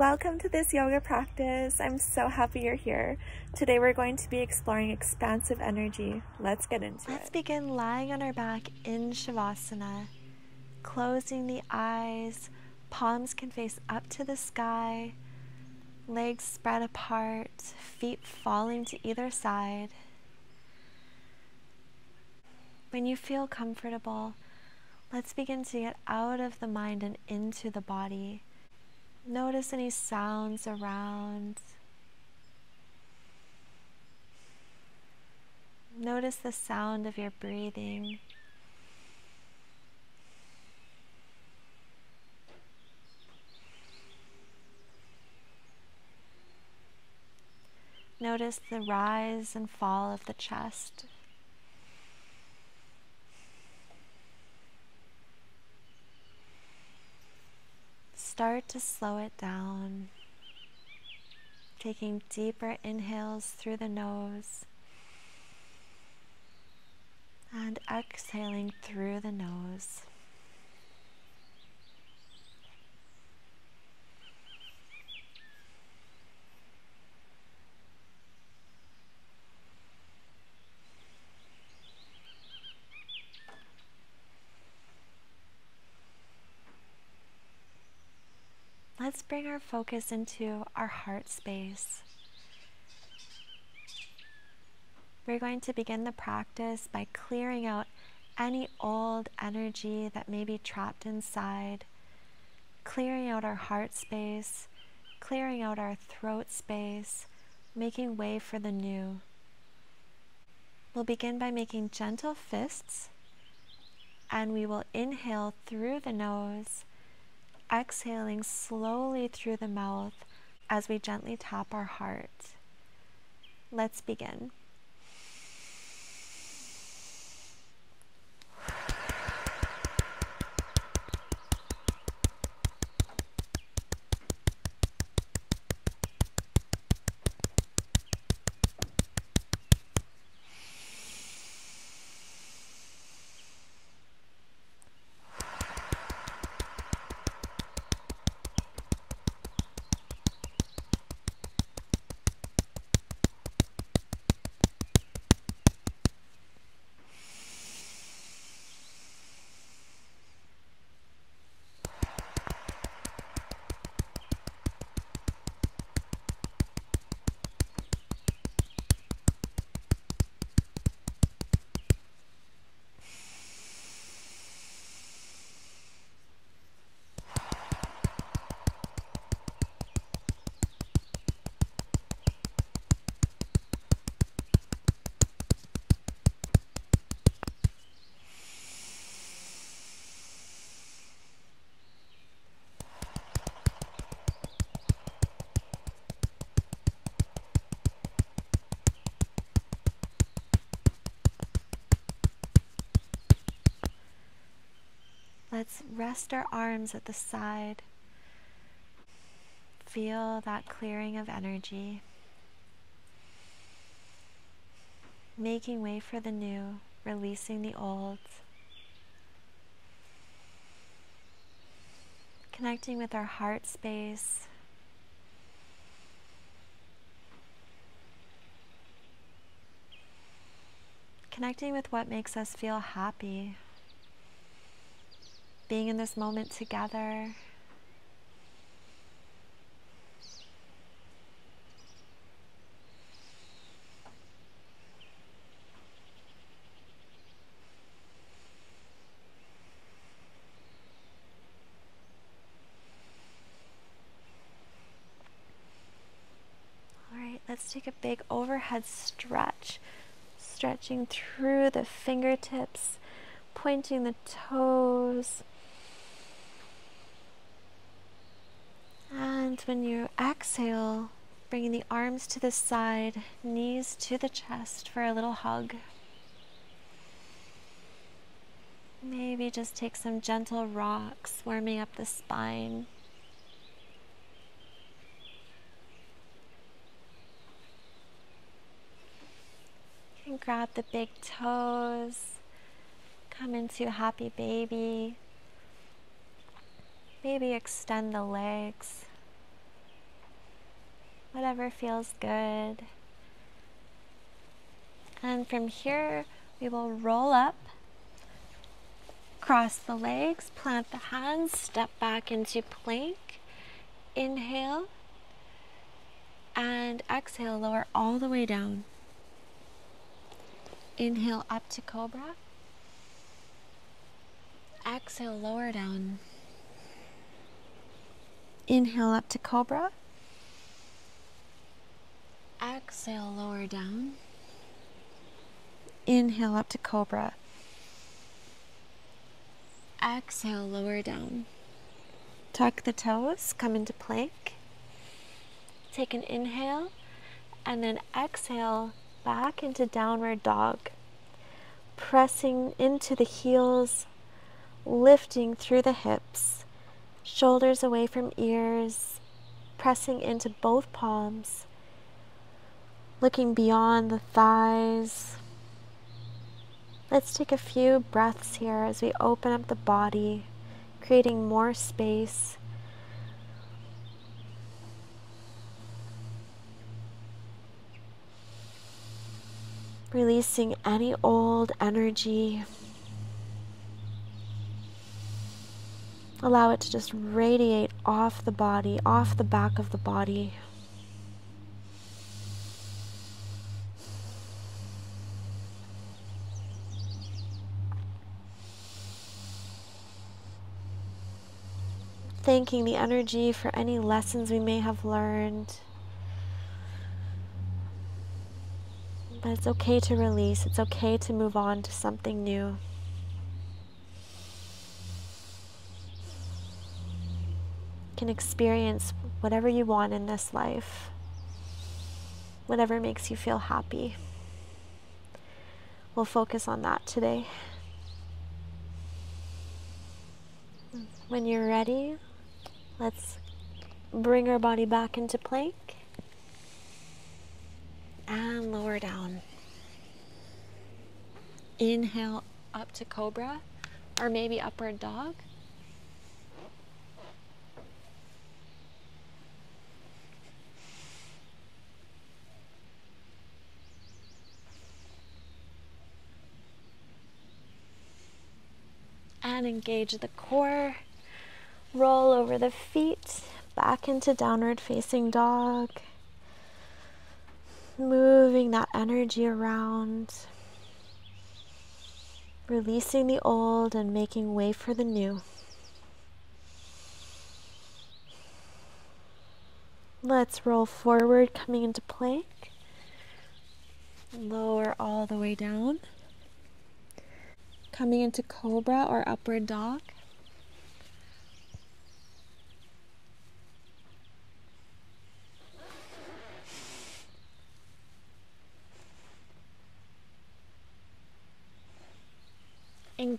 Welcome to this yoga practice. I'm so happy you're here. Today we're going to be exploring expansive energy. Let's get into Let's it. Let's begin lying on our back in Shavasana, closing the eyes. Palms can face up to the sky, legs spread apart, feet falling to either side. When you feel comfortable, let's begin to get out of the mind and into the body. Notice any sounds around. Notice the sound of your breathing. Notice the rise and fall of the chest. Start to slow it down, taking deeper inhales through the nose and exhaling through the nose. let's bring our focus into our heart space. We're going to begin the practice by clearing out any old energy that may be trapped inside, clearing out our heart space, clearing out our throat space, making way for the new. We'll begin by making gentle fists, and we will inhale through the nose exhaling slowly through the mouth as we gently tap our heart. Let's begin. Let's rest our arms at the side. Feel that clearing of energy. Making way for the new, releasing the old. Connecting with our heart space. Connecting with what makes us feel happy being in this moment together. All right, let's take a big overhead stretch, stretching through the fingertips, pointing the toes, When you exhale, bringing the arms to the side, knees to the chest for a little hug. Maybe just take some gentle rocks, warming up the spine. You can grab the big toes, come into happy baby. Maybe extend the legs. Whatever feels good. And from here, we will roll up, cross the legs, plant the hands, step back into plank. Inhale and exhale, lower all the way down. Inhale up to cobra. Exhale, lower down. Inhale up to cobra. Exhale, lower down. Inhale up to cobra. Exhale, lower down. Tuck the toes, come into plank. Take an inhale and then exhale back into downward dog. Pressing into the heels, lifting through the hips, shoulders away from ears, pressing into both palms, looking beyond the thighs. Let's take a few breaths here as we open up the body, creating more space. Releasing any old energy. Allow it to just radiate off the body, off the back of the body. Thanking the energy for any lessons we may have learned. But it's okay to release, it's okay to move on to something new. can experience whatever you want in this life, whatever makes you feel happy. We'll focus on that today. When you're ready, let's bring our body back into plank and lower down. Inhale up to cobra or maybe upward dog. and engage the core. Roll over the feet back into downward facing dog. Moving that energy around. Releasing the old and making way for the new. Let's roll forward, coming into plank. Lower all the way down coming into cobra or upward dog.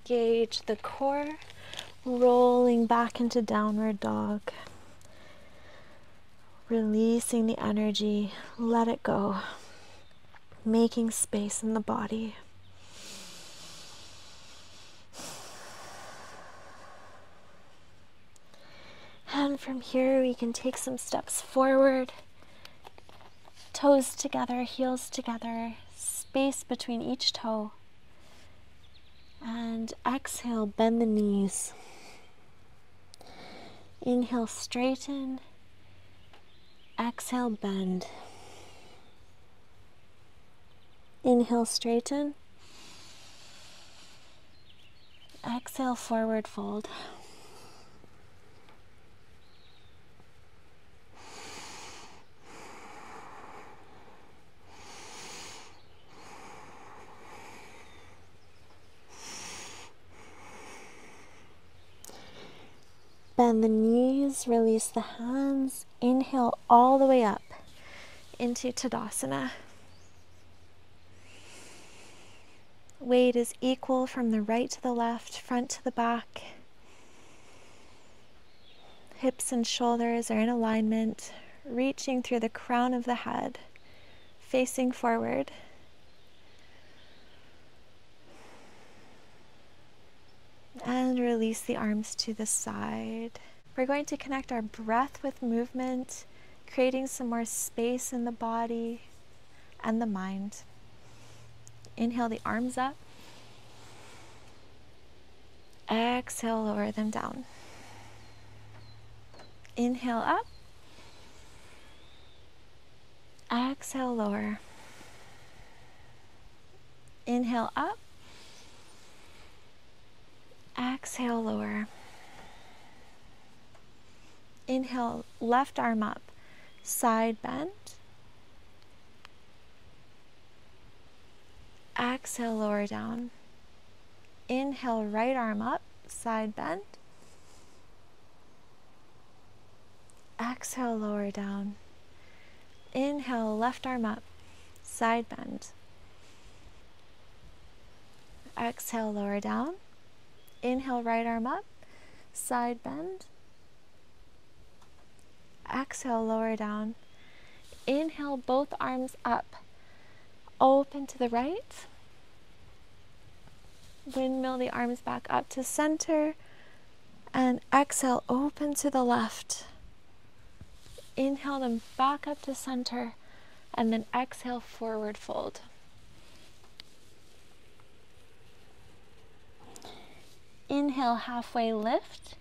Engage the core, rolling back into downward dog. Releasing the energy, let it go, making space in the body. And from here, we can take some steps forward, toes together, heels together, space between each toe. Exhale, bend the knees. Inhale, straighten. Exhale, bend. Inhale, straighten. Exhale, forward fold. The knees, release the hands. Inhale all the way up into Tadasana. Weight is equal from the right to the left, front to the back. Hips and shoulders are in alignment, reaching through the crown of the head, facing forward. and release the arms to the side. We're going to connect our breath with movement, creating some more space in the body and the mind. Inhale the arms up. Exhale, lower them down. Inhale up. Exhale, lower. Inhale up. Exhale, lower. Inhale, left arm up, side bend. Exhale, lower down. Inhale, right arm up, side bend. Exhale, lower down. Inhale, left arm up, side bend. Exhale, lower down. Inhale, right arm up, side bend. Exhale, lower down. Inhale, both arms up. Open to the right. Windmill the arms back up to center. And exhale, open to the left. Inhale them back up to center. And then exhale, forward fold. Inhale, halfway lift.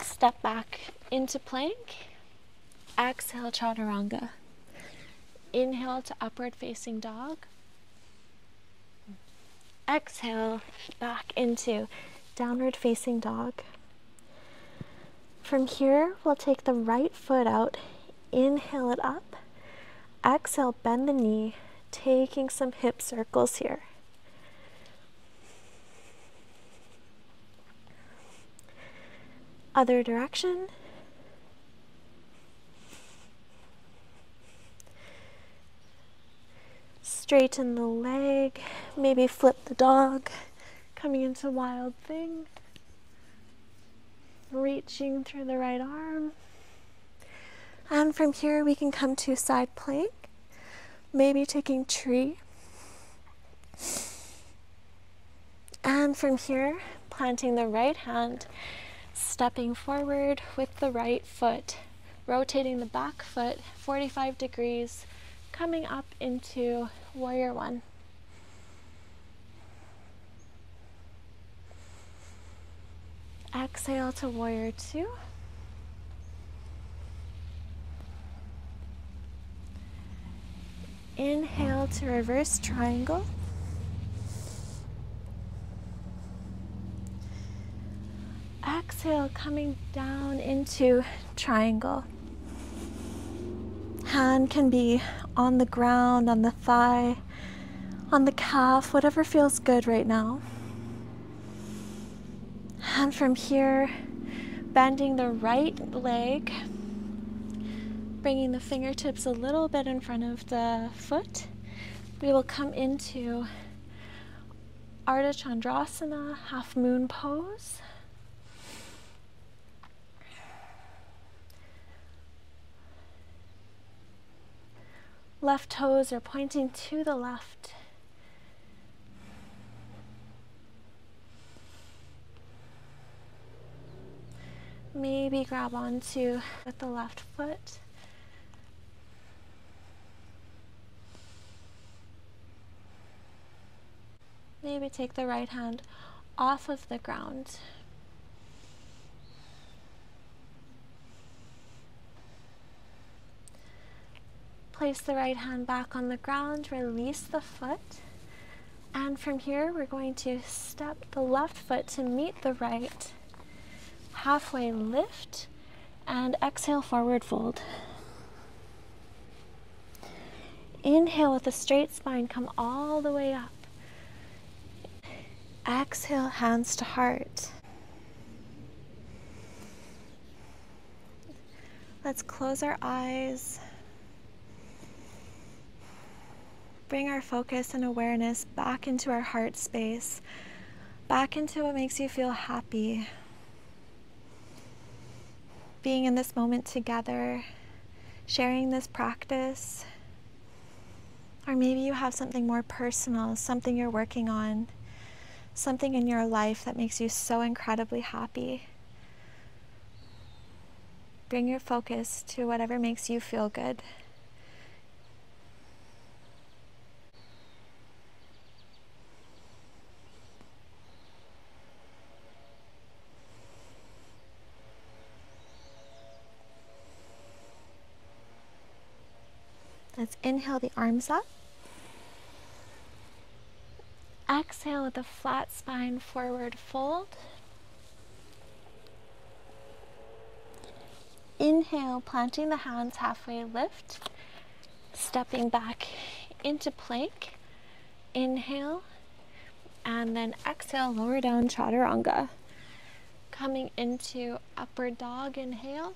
Step back into plank. Exhale, chaturanga. Inhale to upward facing dog. Exhale, back into downward facing dog. From here, we'll take the right foot out, inhale it up. Exhale, bend the knee, taking some hip circles here. Other direction. Straighten the leg, maybe flip the dog, coming into wild thing. Reaching through the right arm. And from here, we can come to side plank, maybe taking tree. And from here, planting the right hand stepping forward with the right foot, rotating the back foot 45 degrees, coming up into warrior one. Exhale to warrior two. Inhale to reverse triangle. exhale, coming down into triangle. Hand can be on the ground, on the thigh, on the calf, whatever feels good right now. And from here, bending the right leg, bringing the fingertips a little bit in front of the foot, we will come into Ardha Chandrasana, half moon pose. Left toes are pointing to the left. Maybe grab onto with the left foot. Maybe take the right hand off of the ground. Place the right hand back on the ground, release the foot. And from here, we're going to step the left foot to meet the right. Halfway lift and exhale, forward fold. Inhale with a straight spine, come all the way up. Exhale, hands to heart. Let's close our eyes. Bring our focus and awareness back into our heart space, back into what makes you feel happy. Being in this moment together, sharing this practice, or maybe you have something more personal, something you're working on, something in your life that makes you so incredibly happy. bring your focus to whatever makes you feel good. Let's inhale the arms up. Exhale with a flat spine, forward fold. Inhale, planting the hands halfway lift, stepping back into plank. Inhale, and then exhale, lower down chaturanga. Coming into upward dog, inhale.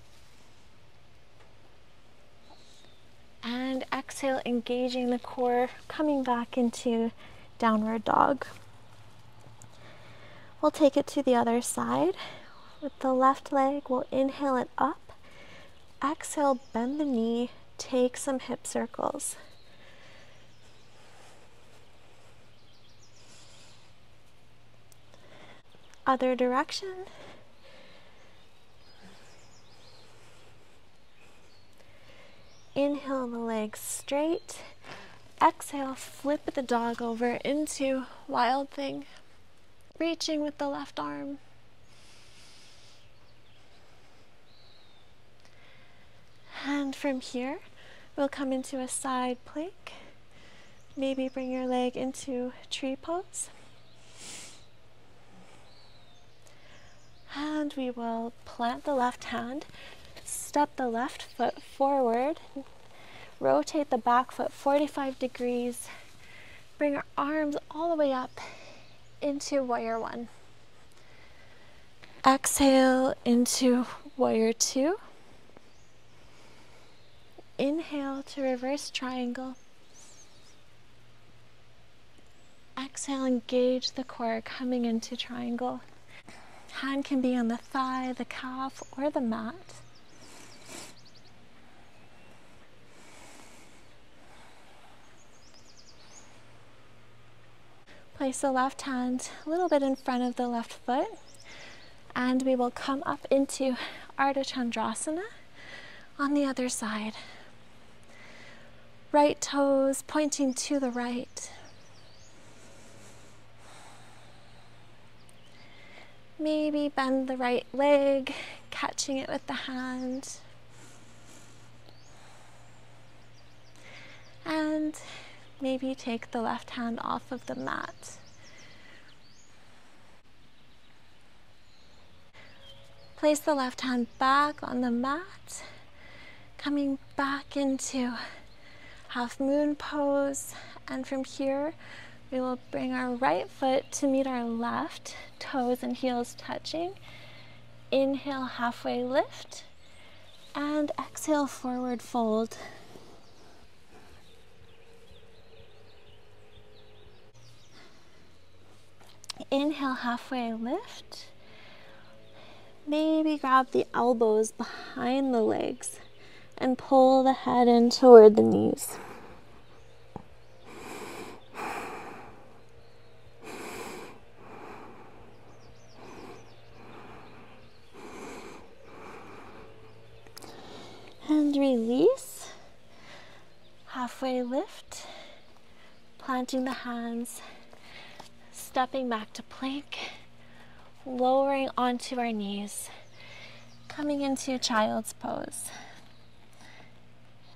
And exhale, engaging the core, coming back into downward dog. We'll take it to the other side. With the left leg, we'll inhale it up. Exhale, bend the knee, take some hip circles. Other direction. Inhale the legs straight. Exhale, flip the dog over into wild thing. Reaching with the left arm. And from here, we'll come into a side plank. Maybe bring your leg into tree pose. And we will plant the left hand, step the left foot forward, rotate the back foot 45 degrees, bring our arms all the way up into warrior one. Exhale into warrior two. Inhale to reverse triangle. Exhale, engage the core coming into triangle. Hand can be on the thigh, the calf, or the mat. Place the left hand a little bit in front of the left foot, and we will come up into Ardha Chandrasana on the other side right toes pointing to the right. Maybe bend the right leg, catching it with the hand. And maybe take the left hand off of the mat. Place the left hand back on the mat, coming back into half moon pose. And from here, we will bring our right foot to meet our left, toes and heels touching. Inhale, halfway lift, and exhale, forward fold. Inhale, halfway lift. Maybe grab the elbows behind the legs and pull the head in toward the knees. And release. Halfway lift. Planting the hands. Stepping back to plank. Lowering onto our knees. Coming into child's pose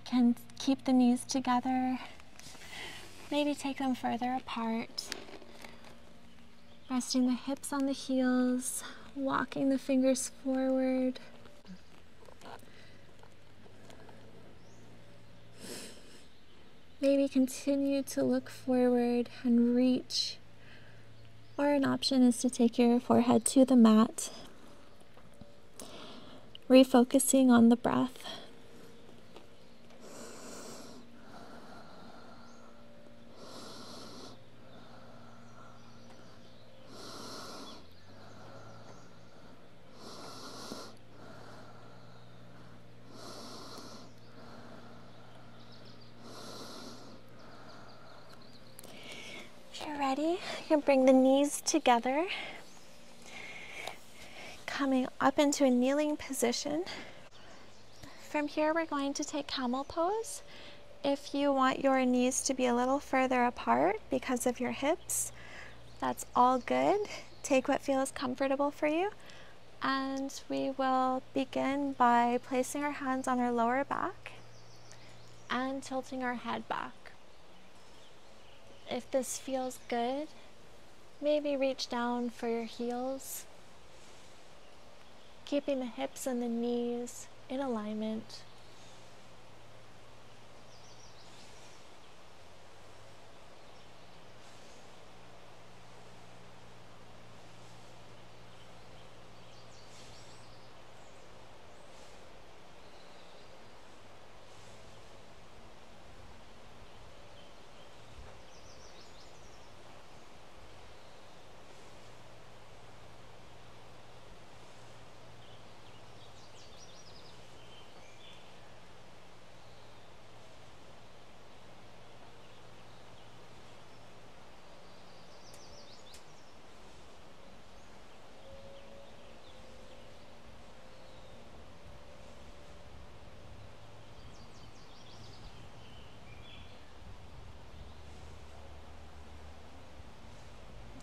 can keep the knees together. Maybe take them further apart. Resting the hips on the heels, walking the fingers forward. Maybe continue to look forward and reach. Or an option is to take your forehead to the mat, refocusing on the breath. Ready, you can bring the knees together, coming up into a kneeling position. From here, we're going to take camel pose. If you want your knees to be a little further apart because of your hips, that's all good. Take what feels comfortable for you. And we will begin by placing our hands on our lower back and tilting our head back. If this feels good, maybe reach down for your heels, keeping the hips and the knees in alignment.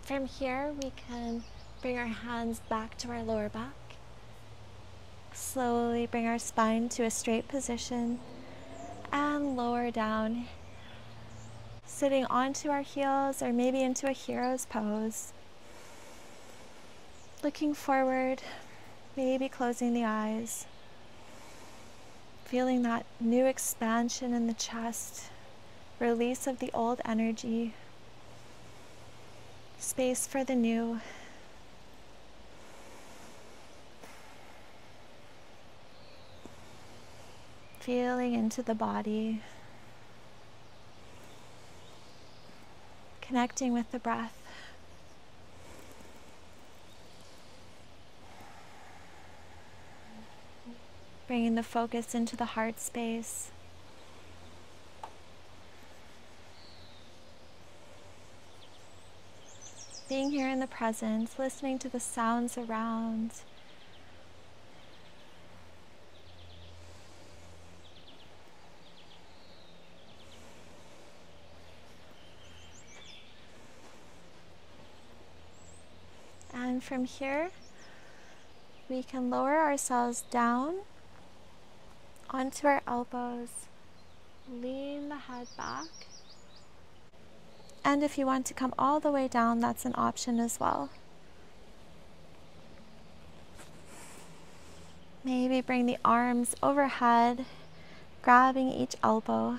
From here, we can bring our hands back to our lower back. Slowly bring our spine to a straight position and lower down, sitting onto our heels or maybe into a hero's pose. Looking forward, maybe closing the eyes, feeling that new expansion in the chest, release of the old energy space for the new. Feeling into the body, connecting with the breath. Bringing the focus into the heart space. Being here in the present, listening to the sounds around. And from here, we can lower ourselves down onto our elbows, lean the head back and if you want to come all the way down, that's an option as well. Maybe bring the arms overhead, grabbing each elbow.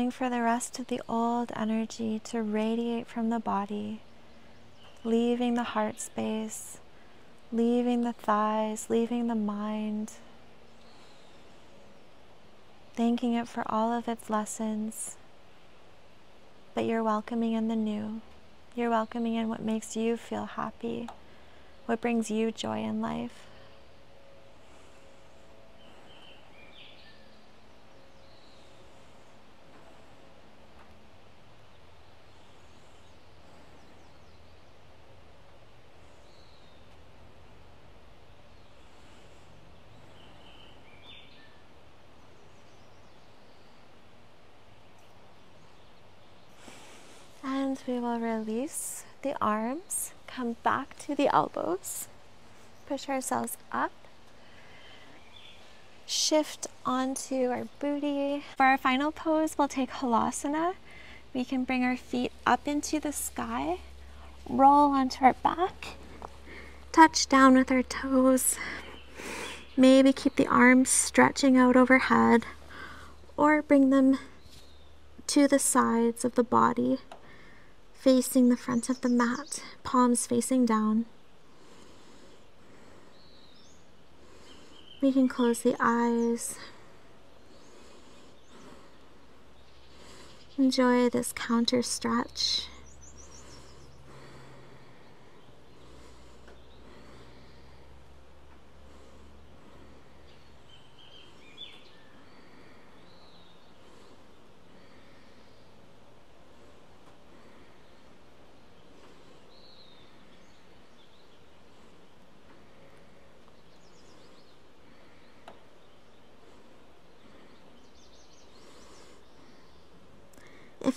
Allowing for the rest of the old energy to radiate from the body, leaving the heart space, leaving the thighs, leaving the mind, thanking it for all of its lessons. But you're welcoming in the new. You're welcoming in what makes you feel happy, what brings you joy in life. we will release the arms, come back to the elbows, push ourselves up, shift onto our booty. For our final pose, we'll take Halasana. We can bring our feet up into the sky, roll onto our back, touch down with our toes. Maybe keep the arms stretching out overhead or bring them to the sides of the body facing the front of the mat, palms facing down. We can close the eyes. Enjoy this counter stretch.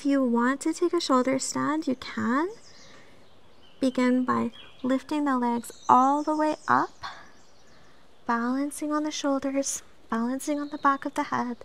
If you want to take a shoulder stand, you can. Begin by lifting the legs all the way up, balancing on the shoulders, balancing on the back of the head.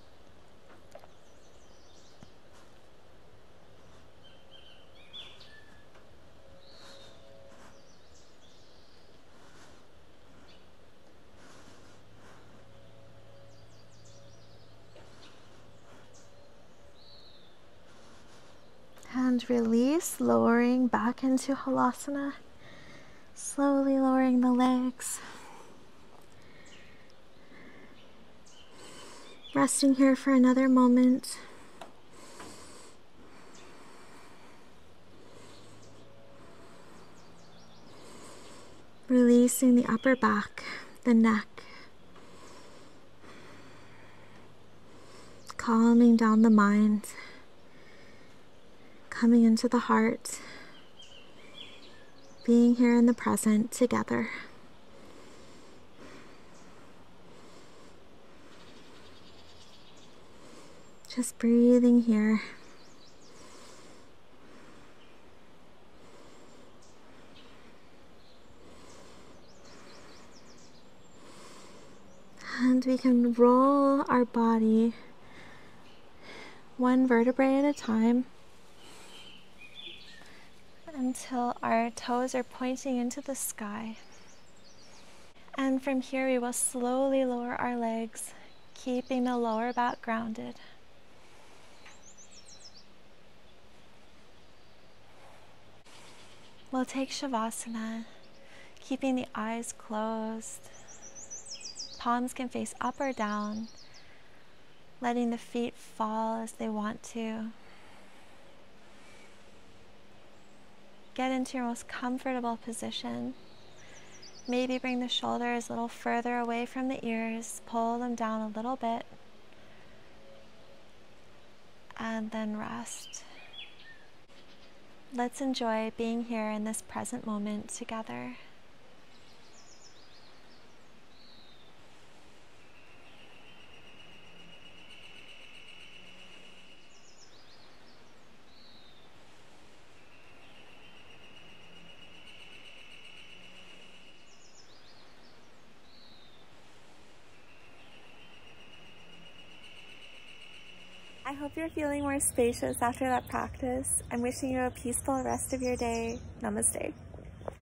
Release, lowering back into Halasana. Slowly lowering the legs. Resting here for another moment. Releasing the upper back, the neck. Calming down the mind coming into the heart, being here in the present together. Just breathing here. And we can roll our body one vertebrae at a time until our toes are pointing into the sky. And from here, we will slowly lower our legs, keeping the lower back grounded. We'll take Shavasana, keeping the eyes closed. Palms can face up or down, letting the feet fall as they want to. Get into your most comfortable position. Maybe bring the shoulders a little further away from the ears, pull them down a little bit, and then rest. Let's enjoy being here in this present moment together. You're feeling more spacious after that practice. I'm wishing you a peaceful rest of your day. Namaste.